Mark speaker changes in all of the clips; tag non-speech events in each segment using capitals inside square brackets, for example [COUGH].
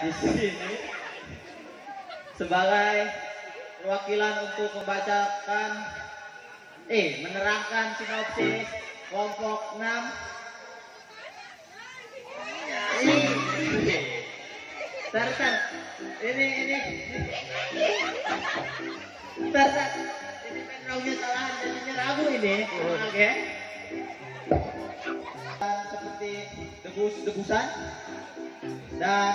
Speaker 1: di sini sebagai perwakilan untuk membacakan eh menerangkan sinopsis kelompok 6 ini Tar, tar. Ini, ini. Tar, tar. Ini backgroundnya salah, jadinya ragu ini. Oke. Dan seperti debus-debusan. Dan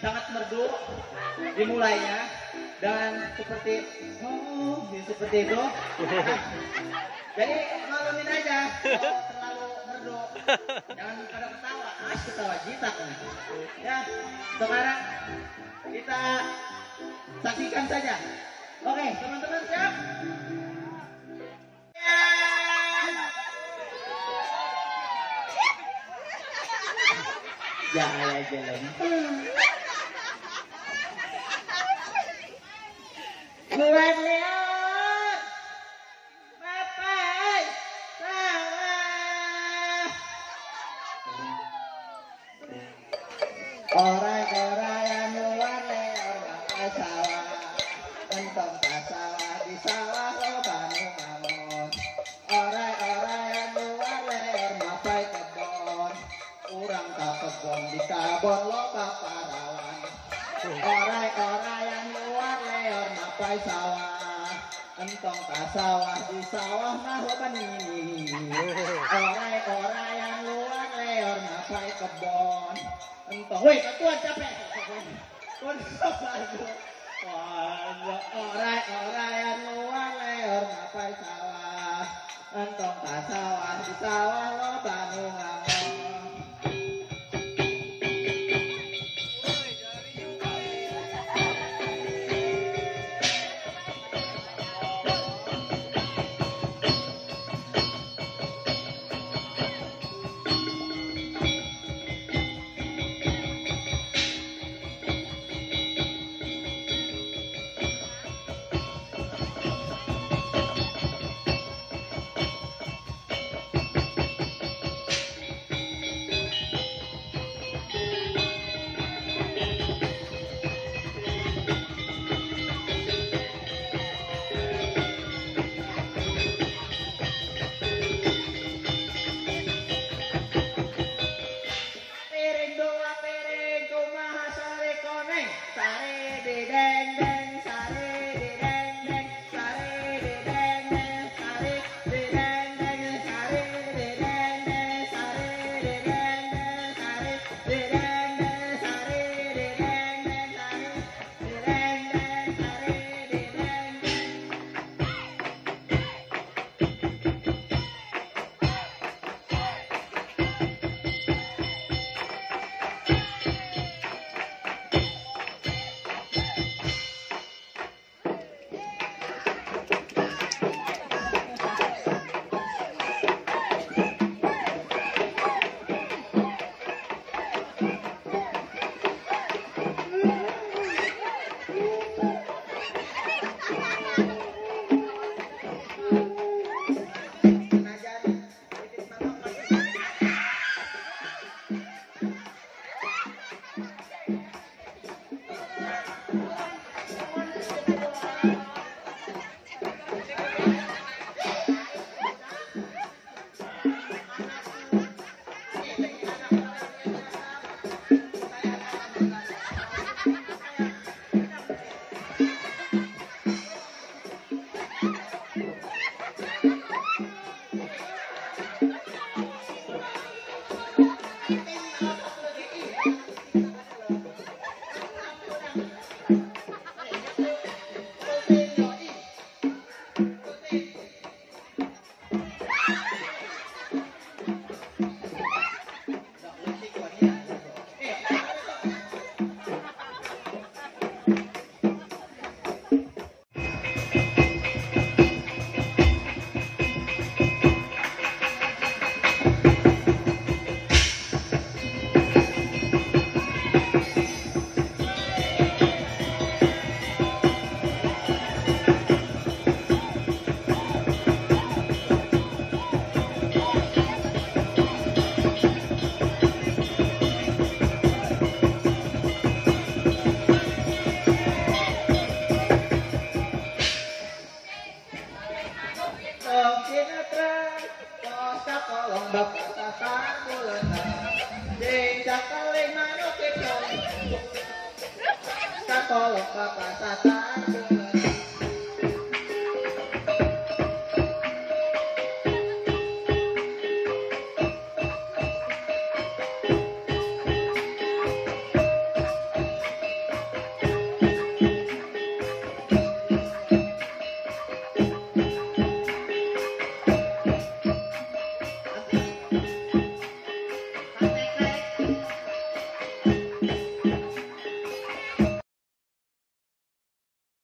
Speaker 1: sangat merdu dimulainya dan seperti oh seperti itu. [LAUGHS] Jadi malumin aja kalau terlalu merdu. Jangan pada ketawa, ah ketawa jitak nih. Ya, sekarang kita saksikan saja. Oke, teman-teman siap? jangan aja buat Leo. Bapak. Sama orang orang yang buat Leo. Bapak sama entah pasal di salah. บนโลกกับปาดาวันอะไรอะไรอันวัดแล้วนาไปสาวาอันต้องกาสาวาที่สาวาหน้าหัวบันนี้อะไรอะไรอันวัดแล้วนาไปกับบอนอันต้องเฮ้ยกระตุ้นจะเปะต้นก็ไปอะไรอะไรอันวัดแล้วนาไปสาวาอันต้องตาสาวาที่สาวาลบานุงา follow, papa, papa,